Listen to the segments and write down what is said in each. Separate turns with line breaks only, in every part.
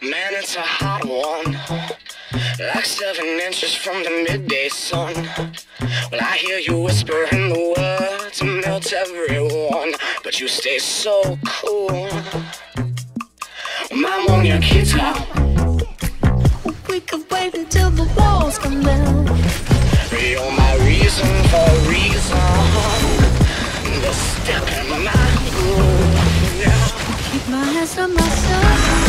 Man, it's a hot one. Like seven inches from the midday sun. Well, I hear you whispering the words to melt everyone, but you stay so cool. Mom, on your kids out.
We could wait until the walls come down.
You're my reason for reason. The step in my groove. Yeah.
Keep my hands on myself.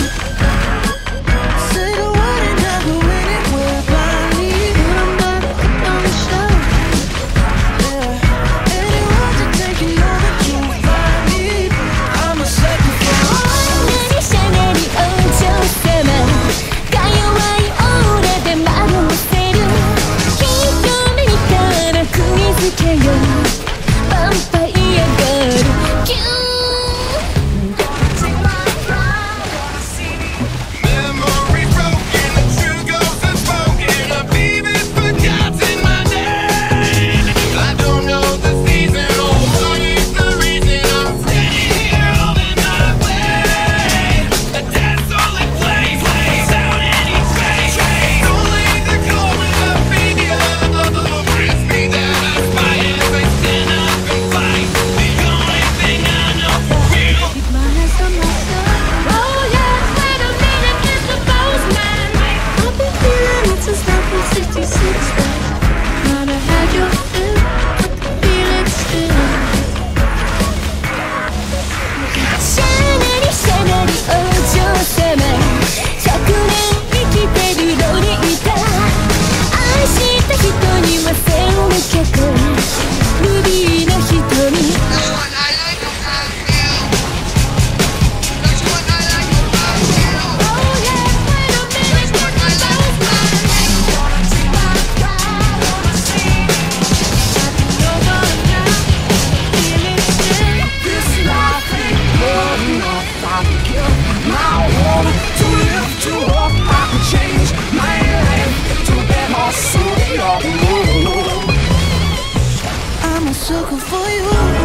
sucker for you.